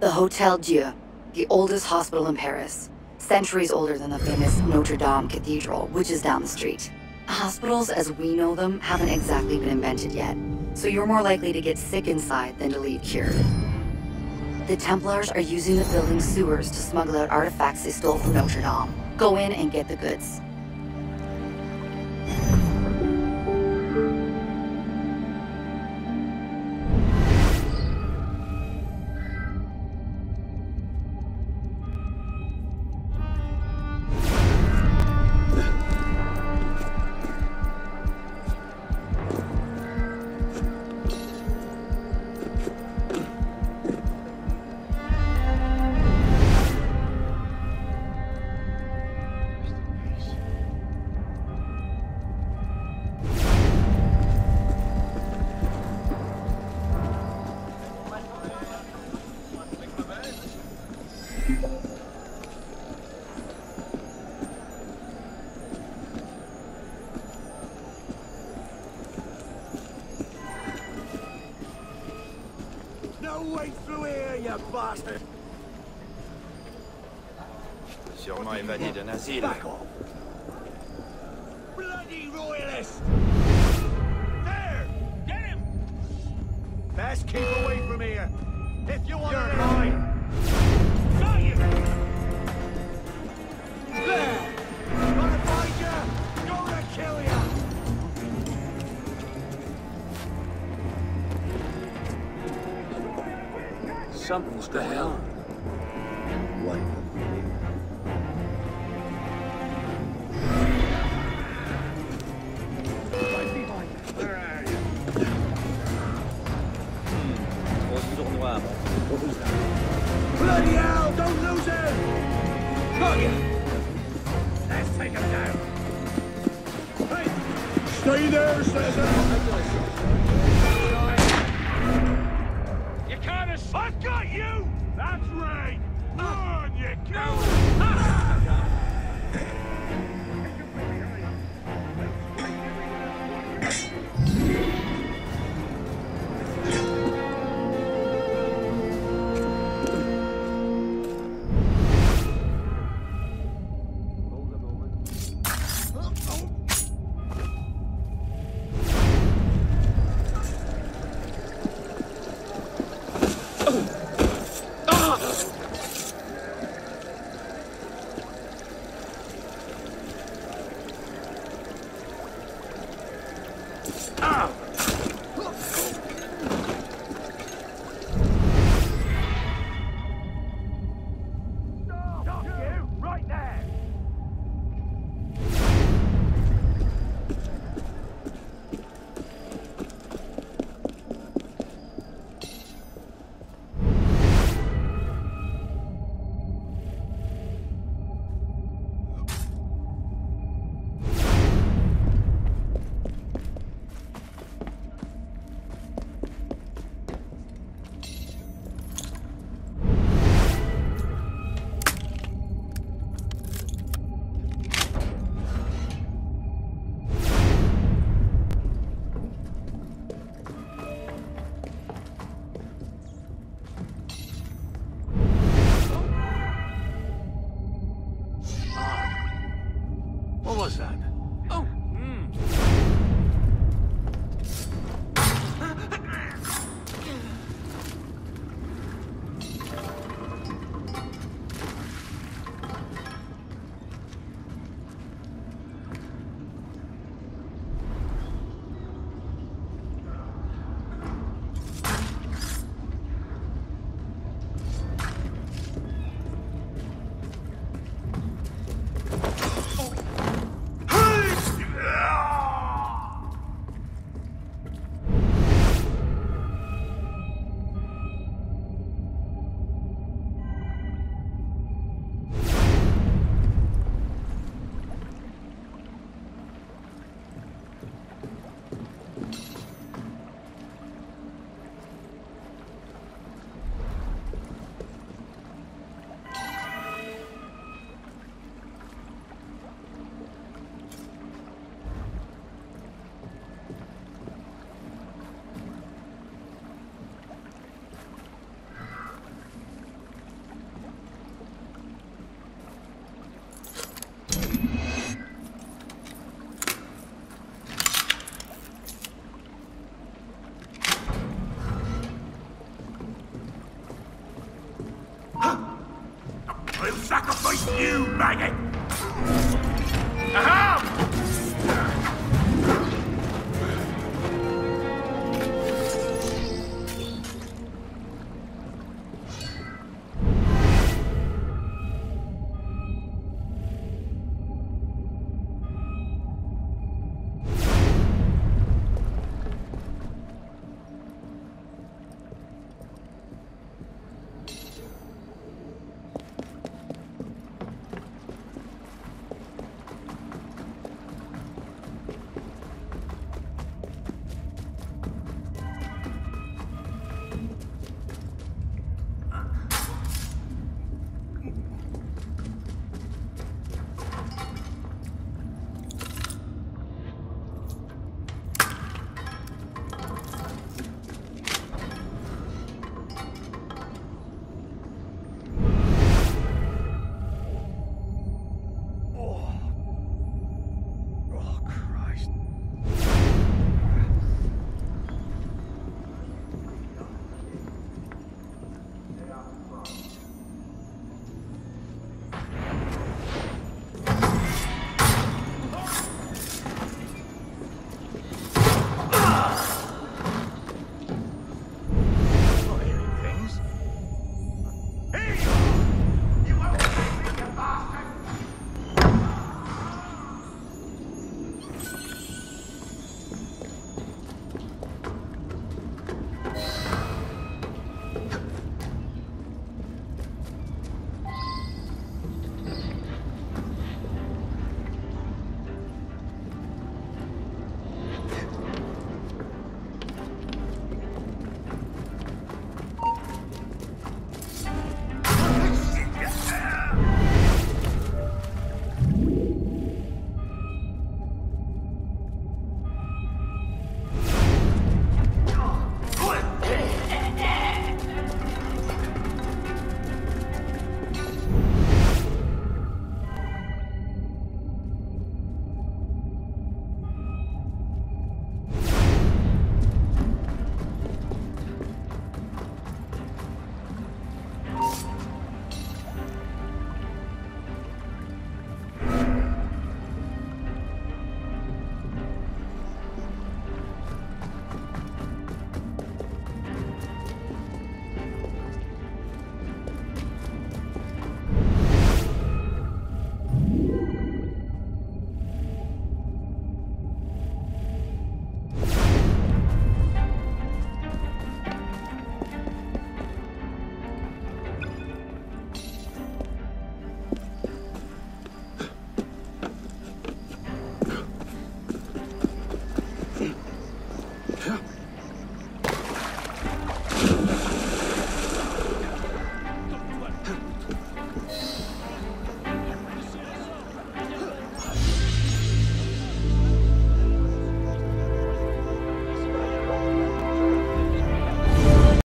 The Hotel Dieu, the oldest hospital in Paris. Centuries older than the famous Notre Dame Cathedral, which is down the street. Hospitals, as we know them, haven't exactly been invented yet, so you're more likely to get sick inside than to leave cured. The Templars are using the building's sewers to smuggle out artifacts they stole from Notre Dame. Go in and get the goods. You bastard! Sûrement évadé d'un asile. Back off! Bloody royalist! There! Get him! Best keep away from here. If you want You're to mine! Something's going on. Trop sournois, mon. Bloody hell! Don't lose him! Got you! Let's take him down! Hey! Stay there, Cesar! was that? You, maggot!